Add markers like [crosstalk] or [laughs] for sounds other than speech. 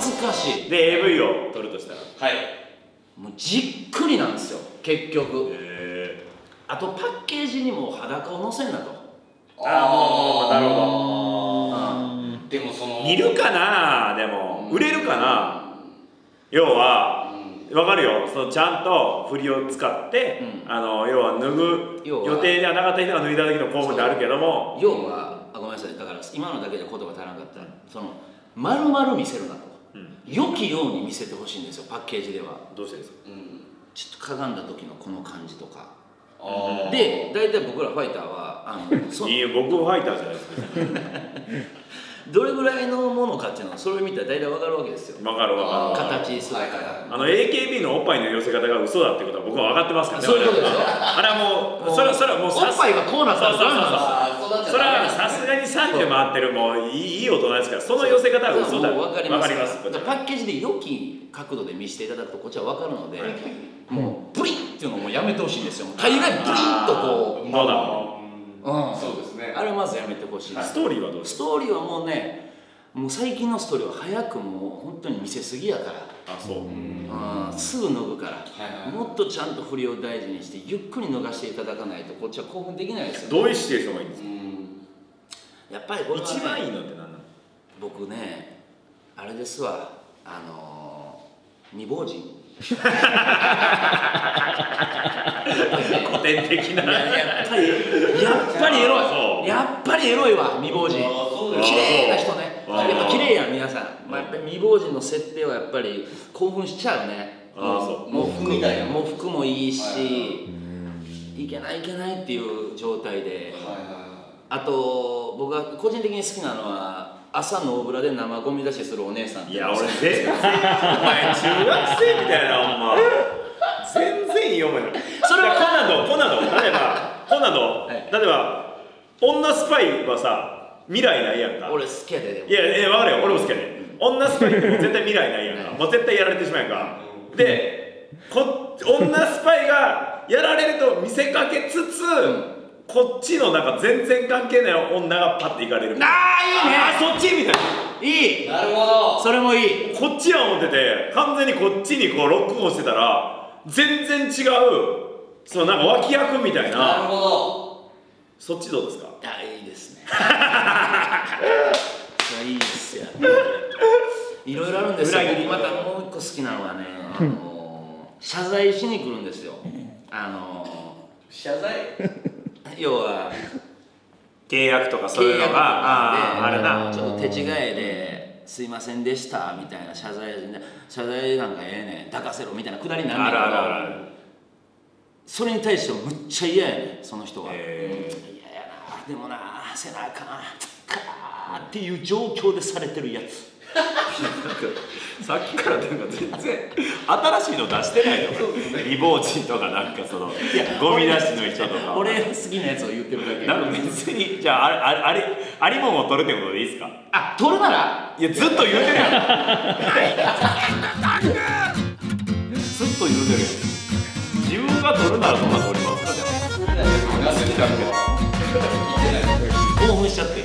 しい。で AV を撮るとしたら？はい。もうじっくりなんですよ。結局。へあとパッケージにも裸を載せんなと。ああもうなるほど。うん。でもその見るかな？でも。売れるかな？要はわかるよ。そのちゃんと振りを使って、うん。あの要は脱ぐ予定ではなかった人が脱いだ時の興奮ってあるけども。要はあごめんなさい。だから今のだけで言葉足らなかったらその丸々見せるなと。うん良きように見せてほしいんですよパッケージでは。どうしてですか？うん。ちょっとかがんだ時のこの感じとか。で大体僕らファイターはあの [laughs] そいいよ僕ファイターじゃないですか。[laughs] どれぐらいのものかっていうのはそれを見たら大体分かるわけですよ。わかるわかる。形するから、はいはいはいあの AKB のおっぱいの寄せ方が嘘だってことは僕は分かってますからね。そういうことですよ。あれはもうそれはそれはもうおっぱいがこうなったらそうなんですよゃそれはさすがに30回ってるもういい大人ですからその寄せ方は嘘だ。分かります。パッケージで良き角度で見せていただくとこっちは分かるので、もうブリンっていうのをもうやめてほしいんですよ。大概ブリンとこう。どうだう。ん。そうですね。あれまずやめてほしい。ストーリーはどうストーリーはもうねもう最近のストーリーは早くもう本当に見せすぎやから、かあそう。うん、すぐ脱ぐから、もっとちゃんと振りを大事にしてゆっくり脱がしていただかないとこっちは興奮できないですよ、どういうシチュエーションがいいんですか？うんやっぱりこれは、ね、一番いいのって何なの？僕ねあれですわ。あのー、未亡人。古典的な。やっぱりやっぱりエロい。やっぱりエロいわ未亡人。綺麗な人ね。やっぱ綺麗やん皆さん、まあ、やっぱり未亡人の設定はやっぱり興奮しちゃうね。ああそう。もう服みたいなもう服もいいし、はいい。けないいけないっていう状態で、はいはい。はあと僕が個人的に好きなのは朝ノーブラで生ゴミ出しするお姉さんいや俺全然お前中学生みたいなほんま全然いい思いそれはコナンドコナンド例えばコナンド、い。例えば女スパイはさ未来ないやんか。俺好きやでいやいや分かるよ。俺も好きやね女スパイっ絶対未来ないやんか。もう絶対やられてしまうやんか。でこ女スパイがやられると見せかけつつ、こっちのなんか全然関係ない女がパッていかれるあああそっちみたいな。いい。ねなるほど。それもいい。こっちは思ってて完全にこっちにこうロックオンしてたら全然違うそのなんか脇役みたいな。るなほど。そっちどうですか？あいいですね。[laughs] それいいっすよ。いろいろあるんですよ。裏切り。僕またもう一個好きなのはね、あの謝罪しに来るんですよ。あの謝罪？[laughs] 要は契約とかそういうのがあああれな。ちょっと手違いで「すいませんでした」みたいな謝罪で謝罪なんかええねん抱かせろみたいなくだりになんねんけどそれに対してむっちゃ嫌やねんその人が。え。嫌やなでもなせなあかんかーっていう状況でされてるやつ。ー、[laughs] さっきからなんか全然新しいの出してないの。未亡人とかなんかそのゴミ出しの人とか俺好きなやつを言ってるだけ。なんか別にじゃああれありもんを取るってことでいいですか？あ取るなら。いやずっと言うてるやん。ずっと言うてるやん。自分が取るならそんな取りますかじゃあ [laughs] 興奮しちゃって